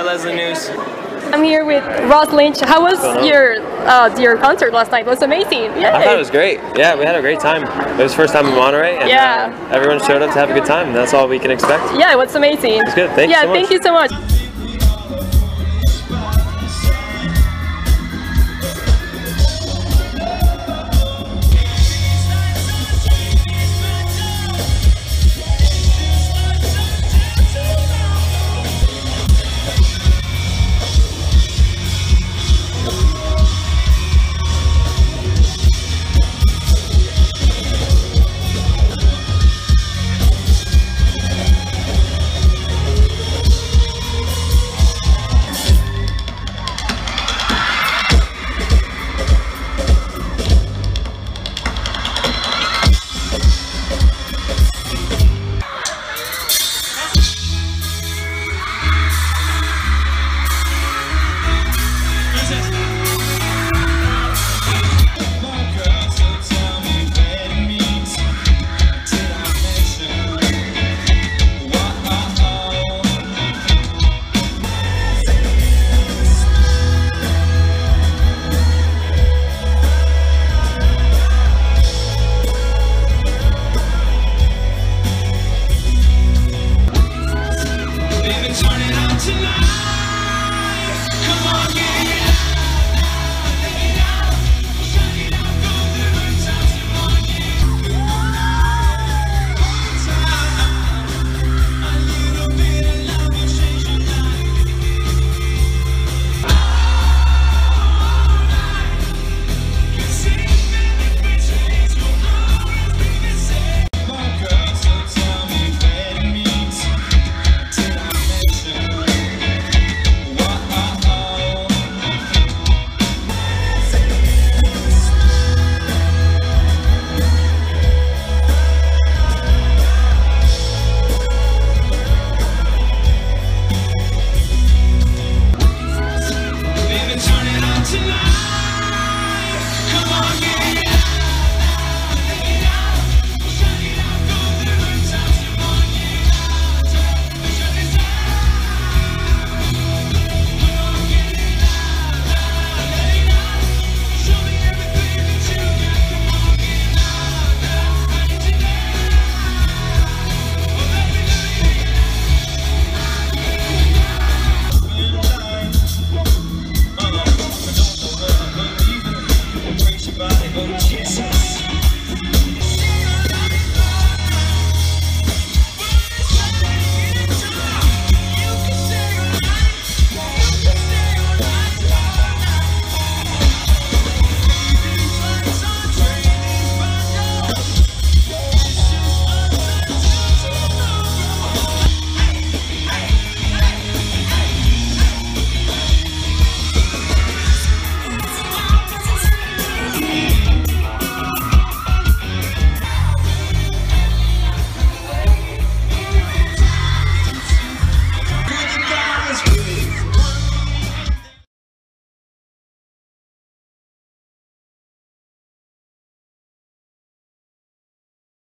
Hi, Leslie News. I'm here with Ross Lynch. How was your uh, your concert last night? It was amazing. Yay. I thought it was great. Yeah, we had a great time. It was first time in Monterey, and Yeah. uh, everyone showed up to have a good time. That's all we can expect. Yeah, it was amazing. It's good. Thank you yeah, so much. thank you so much. Turn it on tonight. Come on, yeah.